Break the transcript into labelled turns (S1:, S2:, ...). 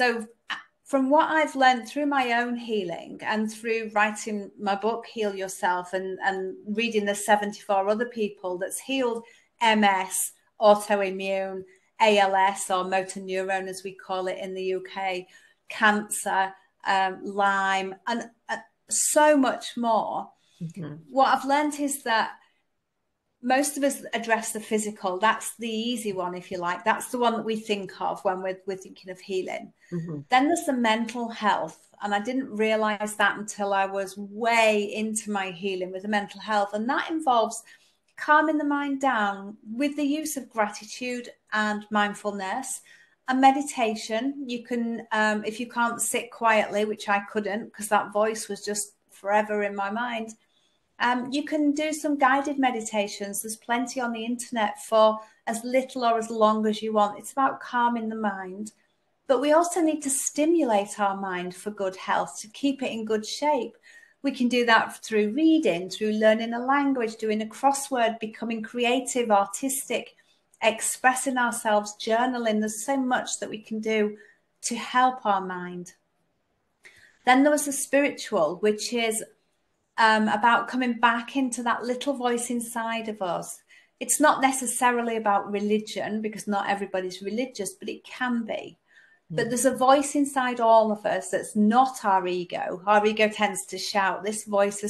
S1: So, from what I've learned through my own healing and through writing my book, Heal Yourself, and, and reading the 74 other people that's healed MS, autoimmune, ALS, or motor neurone, as we call it in the UK, cancer, um, Lyme, and uh, so much more. Mm-hmm. What I've learned is that most of us address the physical. That's the easy one, if you like. That's the one that we think of when we're, we're thinking of healing. Mm-hmm. Then there's the mental health. And I didn't realize that until I was way into my healing with the mental health. And that involves calming the mind down with the use of gratitude and mindfulness and meditation. You can, um, if you can't sit quietly, which I couldn't because that voice was just forever in my mind um, you can do some guided meditations. There's plenty on the internet for as little or as long as you want. It's about calming the mind. But we also need to stimulate our mind for good health, to keep it in good shape. We can do that through reading, through learning a language, doing a crossword, becoming creative, artistic, expressing ourselves, journaling. There's so much that we can do to help our mind. Then there was the spiritual, which is um, about coming back into that little voice inside of us. It's not necessarily about religion because not everybody's religious, but it can be. Mm. But there's a voice inside all of us that's not our ego. Our ego tends to shout. This voice is